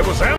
I was out.